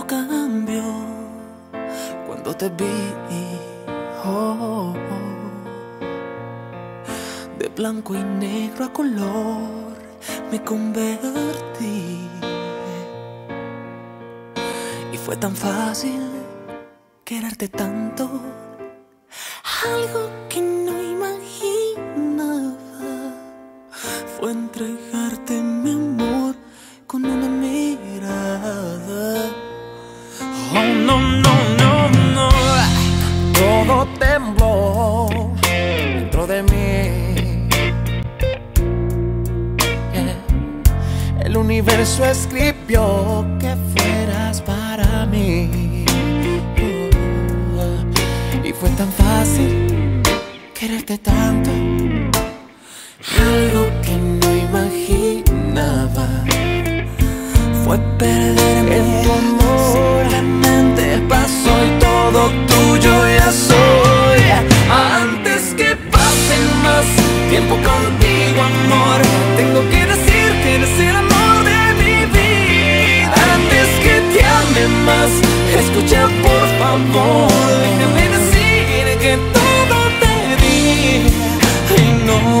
todo cambió cuando te vi. Oh. De blanco y negro a color me convertí. Y fue tan fácil quererte tanto. Algo que no imaginaba fue entregarte no, no, no. Todo tembló dentro de mí. Yeah. El universo escribió que fueras para mí. Uh, y fue tan fácil quererte tanto. Algo que no imaginaba fue perderme En tu amor.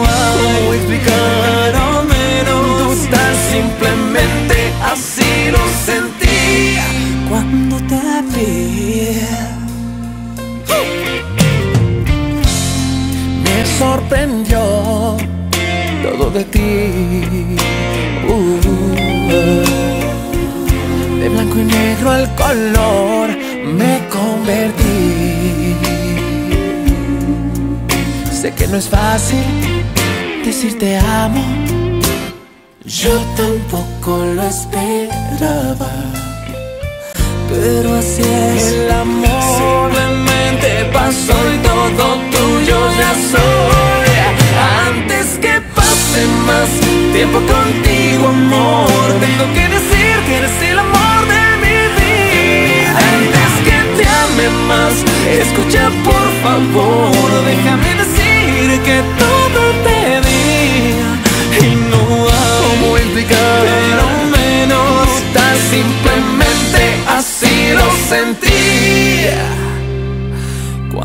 Hago explicar al menos tan simplemente así lo sentí cuando te vi. Me sorprendió todo de ti. Uh, de blanco y negro al color me convertí. Sé que no es fácil decir te amo. Yo tampoco lo esperaba, pero así es. El amor Simplemente pasó y todo tuyo ya soy. Antes que pase más tiempo contigo, amor, tengo que decir que eres el amor de mi vida. Antes que te ame más, escucha por favor, déjame decir que todo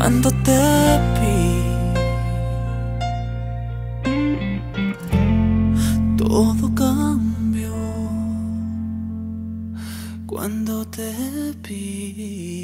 cuando te vi. Todo cambió cuando te vi.